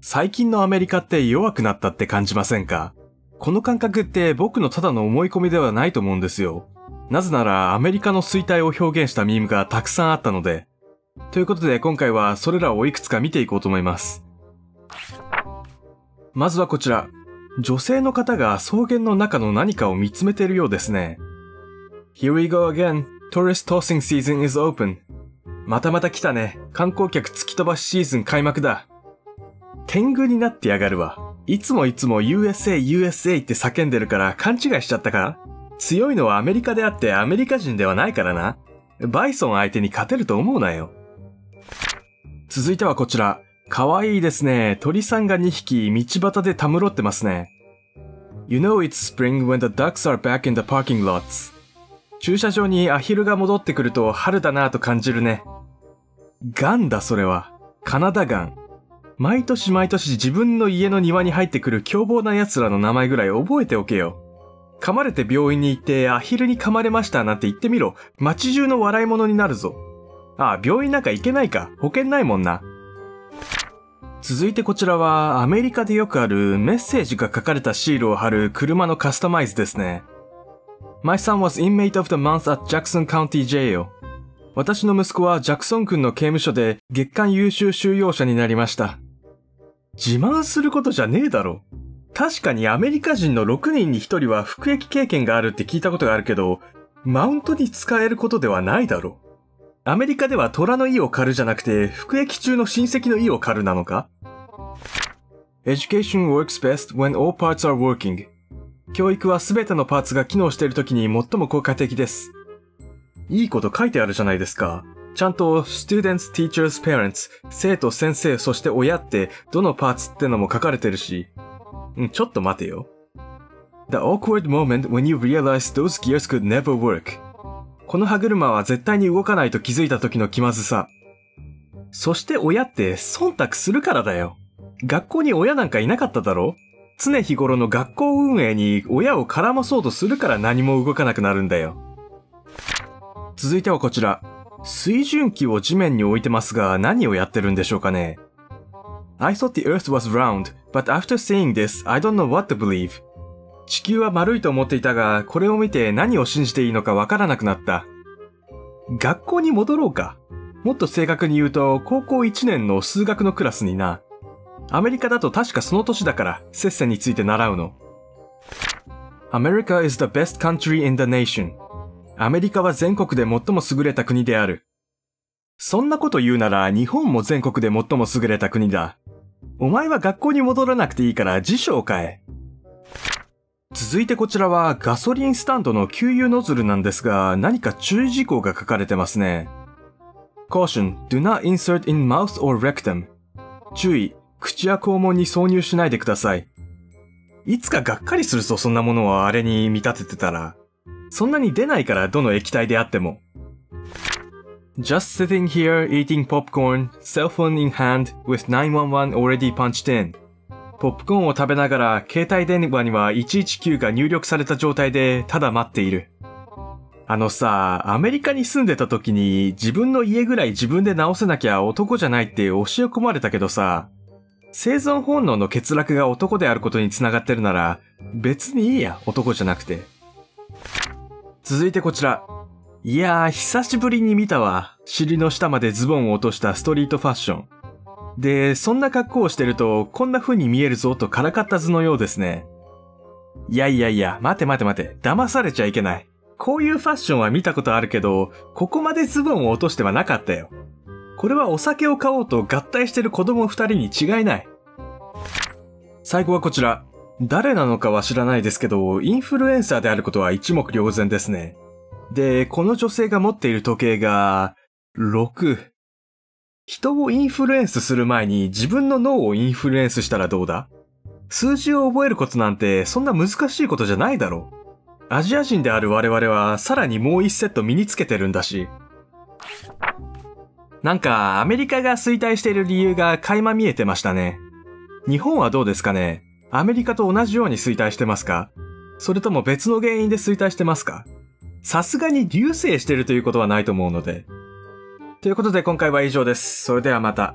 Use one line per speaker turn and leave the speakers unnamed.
最近のアメリカって弱くなったって感じませんか？この感覚って僕のただの思い込みではないと思うんですよ。なぜならアメリカの衰退を表現したミームがたくさんあったので。ということで今回はそれらをいくつか見ていこうと思います。まずはこちら。女性の方が草原の中の何かを見つめているようですね。Here we go again. Tourist tossing season is open. またまた来たね。観光客突き飛ばしシーズン開幕だ。天狗になってやがるわ。いつもいつも USA, USA って叫んでるから勘違いしちゃったか？強いのはアメリカであってアメリカ人ではないからな。バイソン相手に勝てると思うなよ。続いてはこちら。かわいいですね。鳥さんが2匹道端でたむろってますね。You know it's spring when the ducks are back in the parking lots. 駐車場にアヒルが戻ってくると春だなぁと感じるね。ガンだそれは。カナダガン。毎年毎年自分の家の庭に入ってくる凶暴な奴らの名前ぐらい覚えておけよ。噛まれて病院に行ってアヒルに噛まれましたなんて言ってみろ。街中の笑い物になるぞ。ああ、病院なんか行けないか。保険ないもんな。続いてこちらはアメリカでよくあるメッセージが書かれたシールを貼る車のカスタマイズですね。My son was inmate of the month at Jackson County Jail. 私の息子はジャクソン君の刑務所で月間優秀収容者になりました。自慢することじゃねえだろ。確かにアメリカ人の6人に1人は服役経験があるって聞いたことがあるけど、マウントに使えることではないだろ。アメリカでは虎の意を狩るじゃなくて、服役中の親戚の意を狩るなのか？Education works best when all parts are working. 教育はすべてのパーツが機能しているときに最も効果的です。いいこと書いてあるじゃないですか。ちゃんと students, teachers, parents 生徒、先生、そして親ってどのパーツってのも書かれてるし。うん、ちょっと待てよ。The awkward moment when you realize those gears could never work. この歯車は絶対に動かないと気づいた時の気まずさ。そして親って忖度するからだよ。学校に親なんかいなかっただろ？常日頃の学校運営に親を絡まそうとするから何も動かなくなるんだよ。続いてはこちら。水準器を地面に置いてますが何をやってるんでしょうかね ?I thought the earth was round, but after seeing this, I don't know what to believe. 地球は丸いと思っていたが、これを見て何を信じていいのかわからなくなった。学校に戻ろうか。もっと正確に言うと、高校1年の数学のクラスにな。アメリカだと確かその年だから、接戦について習うの。America is the best country in the nation. アメリカは全国で最も優れた国である。そんなこと言うなら日本も全国で最も優れた国だ。お前は学校に戻らなくていいから辞書を変え。続いてこちらはガソリンスタンドの給油ノズルなんですが、何か注意事項が書かれてますね。Caution, do not insert in mouth or rectum. 注意、口や肛門に挿入しないでください。いつかがっかりするぞ、そんなものをあれに見立ててたら。そんなに出ないから、どの液体であっても。Just sitting here eating popcorn, cell phone in hand, with 911 already punched in. ポップコーンを食べながら携帯電話には119が入力された状態でただ待っている。あのさ、アメリカに住んでた時に自分の家ぐらい自分で直せなきゃ男じゃないって教え込まれたけどさ、生存本能の欠落が男であることに繋がってるなら別にいいや、男じゃなくて。続いてこちら。いやー、久しぶりに見たわ。尻の下までズボンを落としたストリートファッション。で、そんな格好をしてると、こんな風に見えるぞとからかった図のようですね。いやいやいや、待て待て待て、騙されちゃいけない。こういうファッションは見たことあるけど、ここまでズボンを落としてはなかったよ。これはお酒を買おうと合体してる子供二人に違いない。最後はこちら。誰なのかは知らないですけど、インフルエンサーであることは一目瞭然ですね。で、この女性が持っている時計が、6。人をインフルエンスする前に自分の脳をインフルエンスしたらどうだ？数字を覚えることなんてそんな難しいことじゃないだろう。アジア人である我々はさらにもう一セット身につけてるんだし。なんかアメリカが衰退している理由が垣間見えてましたね。日本はどうですかね？アメリカと同じように衰退してますか？それとも別の原因で衰退してますか？さすがに流星してるということはないと思うので。ということで今回は以上です。それではまた。